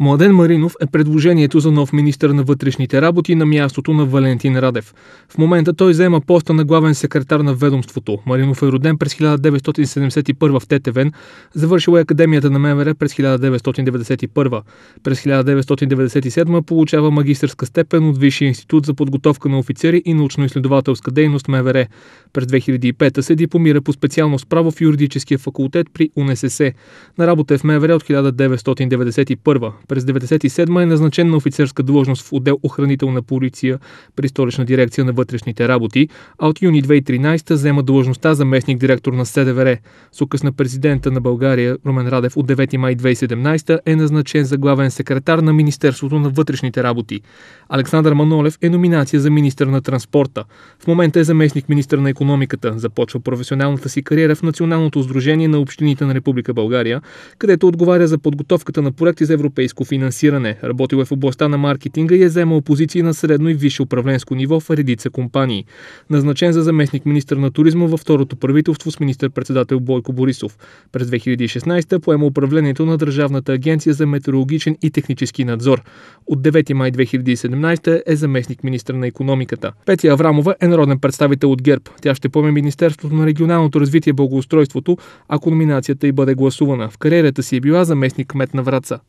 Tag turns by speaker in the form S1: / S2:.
S1: Младен Маринов е предложението за нов министр на вътрешните работи на мястото на Валентин Радев. В момента той взема поста на главен секретар на ведомството. Маринов е роден през 1971 в Тетевен, завършил е Академията на МВР през 1991. През 1997 получава магистърска степен от Висшия институт за подготовка на офицери и научно-изследователска дейност МВР. През 2005 се дипломира по специалност право в юридическия факултет при УНСС. На работа е в МВР от 1991. През 1997 е назначен на офицерска длъжност в отдел охранителна полиция при столична дирекция на вътрешните работи, а от юни 2013 взема длъжността заместник директор на СДВР. С указ на президента на България Румен Радев от 9 май 2017 е назначен за главен секретар на Министерството на вътрешните работи. Александър Манолев е номинация за министър на транспорта. В момента е заместник министър на економиката. Започва професионалната си кариера в Националното сдружение на общините на Република България, където отговаря за подготовката на проекти за европейско финансиране. Работил е в областта на маркетинга и е вземал позиции на средно и висше управленско ниво в редица компании. Назначен за заместник министър на туризма във второто правителство с министър-председател Бойко Борисов. През 2016 поема управлението на Държавната агенция за метеорологичен и технически надзор. От 9 май 2017 е заместник министър на економиката. Петя Аврамова е народен представител от ГЕРБ. Тя ще поеме Министерството на регионалното развитие и благоустройството, ако номинацията й бъде гласувана. В кариерата си е била заместник кмет на Враца.